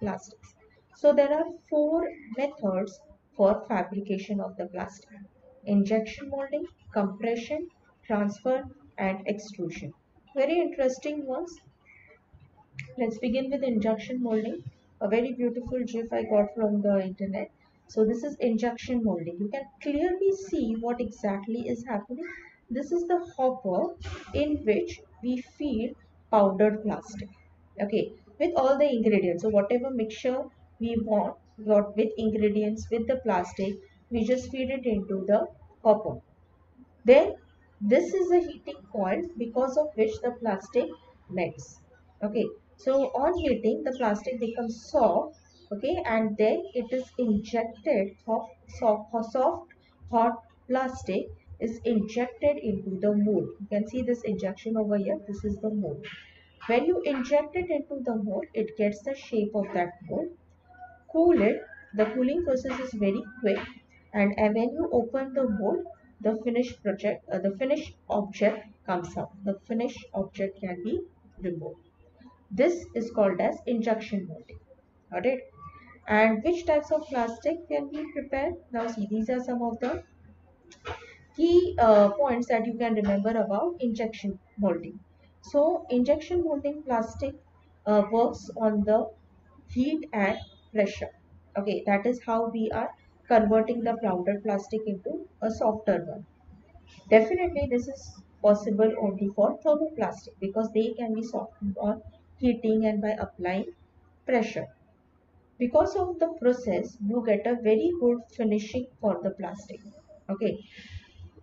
plastics. So there are four methods for fabrication of the plastic. Injection molding, compression, transfer and extrusion. Very interesting ones. Let's begin with injection molding. A very beautiful GIF I got from the internet. So this is injection molding. You can clearly see what exactly is happening. This is the hopper in which we feed powdered plastic. Okay, with all the ingredients. So whatever mixture we want, got with ingredients with the plastic, we just feed it into the hopper. Then this is a heating coil because of which the plastic melts. Okay, so on heating, the plastic becomes soft okay and then it is injected soft, soft, soft hot plastic is injected into the mold you can see this injection over here this is the mold when you inject it into the mold it gets the shape of that mold. Cool it. The cooling process is very quick. And, when you open the mold the finished project uh, the finished object comes out. The finished object can be removed. This is called as injection molding. Got it? And which types of plastic can be prepared? Now see these are some of the key uh, points that you can remember about injection molding so injection molding plastic uh, works on the heat and pressure. Okay that is how we are converting the powdered plastic into a softer one. Definitely this is possible only for thermoplastic because they can be softened on heating and by applying pressure. Because of the process you get a very good finishing for the plastic. Okay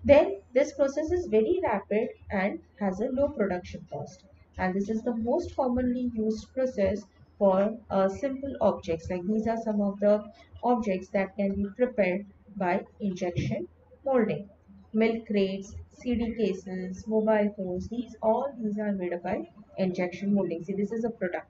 then this process is very rapid and has a low production cost and this is the most commonly used process for uh, simple objects like these are some of the objects that can be prepared by injection molding milk crates cd cases mobile phones these all these are made up by injection molding see this is a product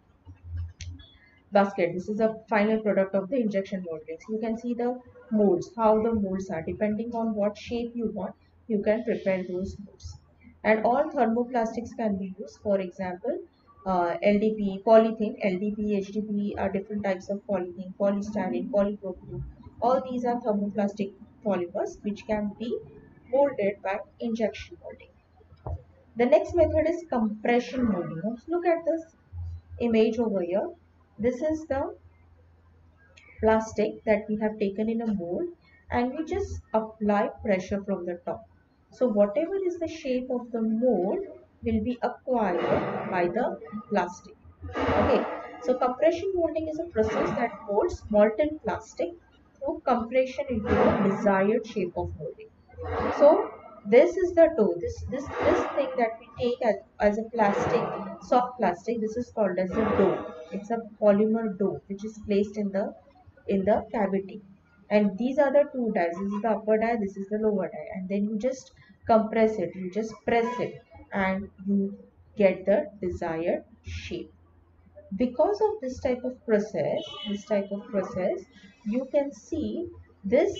basket. This is a final product of the injection molding. You can see the molds, how the molds are. Depending on what shape you want, you can prepare those molds. And all thermoplastics can be used. For example, uh, LDP, polythene, LDP, HDP are different types of polythene, polystyrene, polypropylene. All these are thermoplastic polymers which can be molded by injection molding. The next method is compression molding. Look at this image over here this is the plastic that we have taken in a mold and we just apply pressure from the top. So whatever is the shape of the mold will be acquired by the plastic. Okay. So compression molding is a process that molds molten plastic through compression into the desired shape of molding. So this is the dough this this this thing that we take as, as a plastic soft plastic this is called as a dough it's a polymer dough which is placed in the in the cavity and these are the two dies this is the upper die this is the lower die and then you just compress it. You just press it and you get the desired shape. Because of this type of process this type of process you can see this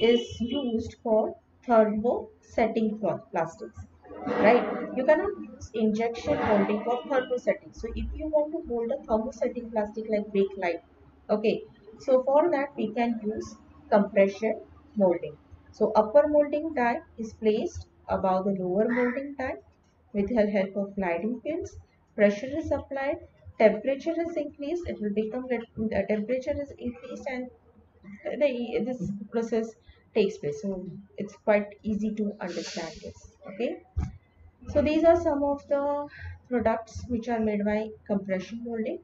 is used for thermo setting plastics right? You cannot use injection molding for thermo setting. So if you want to mold a thermo setting plastic like bakelite okay so for that we can use compression molding. So upper molding die is placed above the lower molding die with the help of sliding pins. Pressure is applied. Temperature is increased. It will become the temperature is increased and the, this process takes place. So it's quite easy to understand this okay? So these are some of the products which are made by compression molding.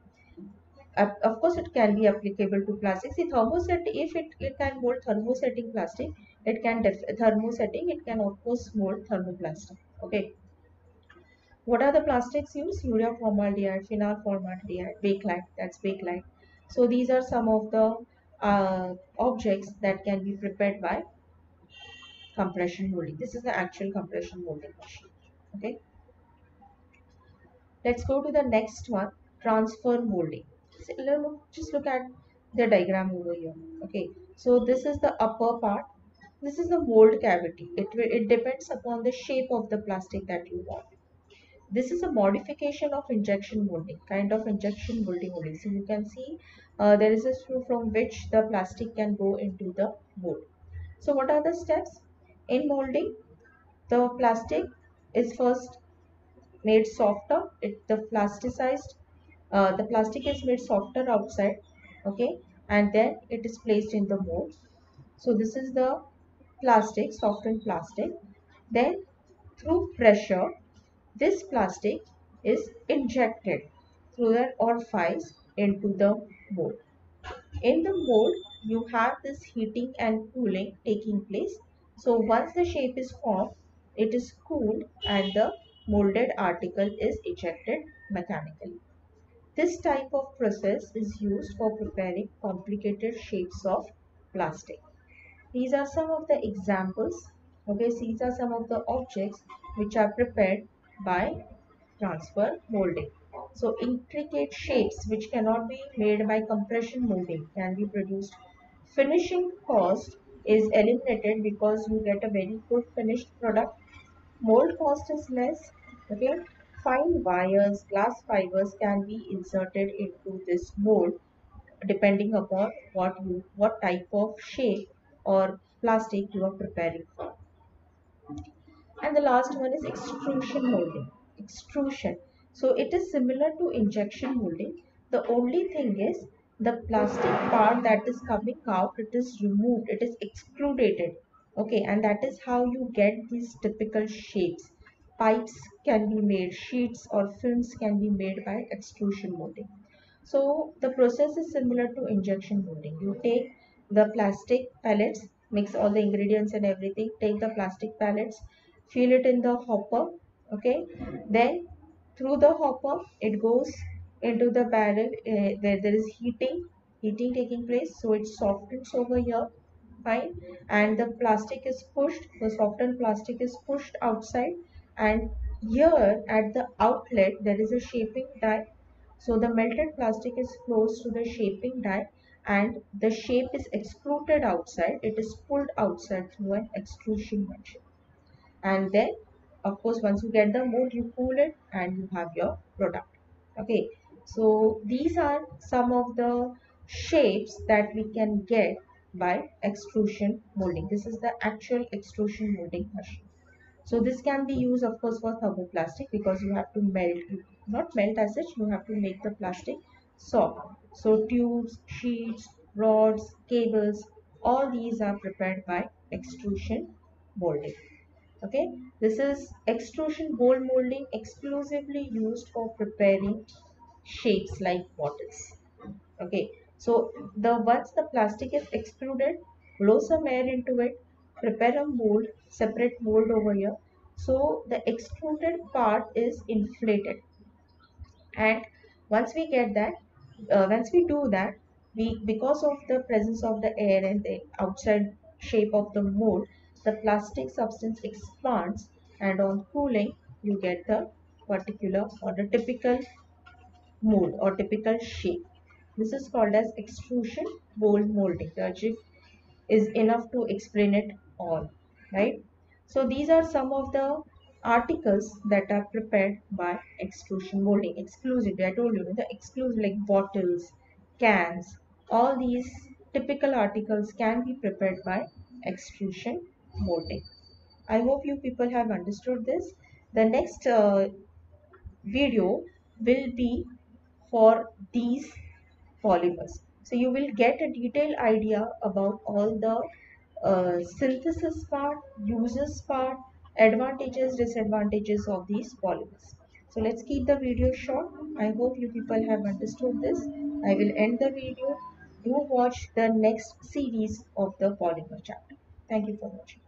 Uh, of course it can be applicable to plastics the thermoset if it, it can mold thermosetting plastic it can thermosetting it can course mold thermoplastic okay what are the plastics used urea formaldehyde phenol formaldehyde bakelite that's bakelite so these are some of the uh, objects that can be prepared by compression molding. This is the actual compression molding machine. Okay. Let's go to the next one, transfer molding. Just look at the diagram over here. Okay. So this is the upper part. This is the mold cavity. It, it depends upon the shape of the plastic that you want. this is a modification of injection molding, kind of injection molding only. So you can see uh, there is a screw from which the plastic can go into the mold. So what are the steps? In molding, the plastic is first made softer, it the plasticized, uh, the plastic is made softer outside, okay, and then it is placed in the mold. So this is the plastic, softened plastic. Then through pressure, this plastic is injected through the orifice into the mold. In the mold, you have this heating and cooling taking place. So once the shape is formed, it is cooled and the molded article is ejected mechanically. This type of process is used for preparing complicated shapes of plastic. These are some of the examples. Okay, these are some of the objects which are prepared by transfer molding. So intricate shapes which cannot be made by compression molding can be produced. Finishing cost is eliminated because you get a very good finished product. Mold cost is less. Okay. Fine wires, glass fibers can be inserted into this mold depending upon what you what type of shape or plastic you are preparing for. And the last one is extrusion molding. Extrusion. So it is similar to injection molding. The only thing is the plastic part that is coming out, it is removed, it is excluded. Okay, and that is how you get these typical shapes. Pipes can be made, sheets or films can be made by extrusion molding. So the process is similar to injection molding. You take the plastic pellets mix all the ingredients and everything take the plastic pellets fill it in the hopper okay? Then through the hopper it goes into the barrel uh, where there is heating heating taking place so it softens over here fine. And the plastic is pushed the softened plastic is pushed outside and here at the outlet there is a shaping die. So the melted plastic is close to the shaping die and the shape is extruded outside. It is pulled outside through an extrusion machine. And then of course once you get the mold you cool it and you have your product. Okay so these are some of the shapes that we can get by extrusion molding. This is the actual extrusion molding machine. So this can be used of course for thermoplastic because you have to melt. Not melt as such you have to make the plastic soft so tubes, sheets, rods, cables, all these are prepared by extrusion molding. Okay, this is extrusion blow molding exclusively used for preparing shapes like bottles. Okay, so the once the plastic is extruded, blow some air into it, prepare a mold, separate mold over here. So the extruded part is inflated and once we get that uh, once we do that we because of the presence of the air and the outside shape of the mold the plastic substance expands and on cooling you get the particular or the typical mold or typical shape. This is called as extrusion mold molding. The is enough to explain it all right? So these are some of the articles that are prepared by extrusion molding exclusively i told you the exclusive like bottles cans all these typical articles can be prepared by extrusion molding. I hope you people have understood this. The next uh, video will be for these polymers. So you will get a detailed idea about all the uh, synthesis part uses part advantages disadvantages of these polymers. So let's keep the video short. I hope you people have understood this. I will end the video. Do watch the next series of the polymer chapter. Thank you for watching